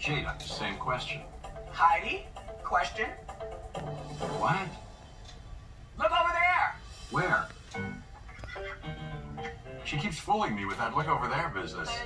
Jaida, same question. Heidi, question. What? Look over there. Where? She keeps fooling me with that look over there business.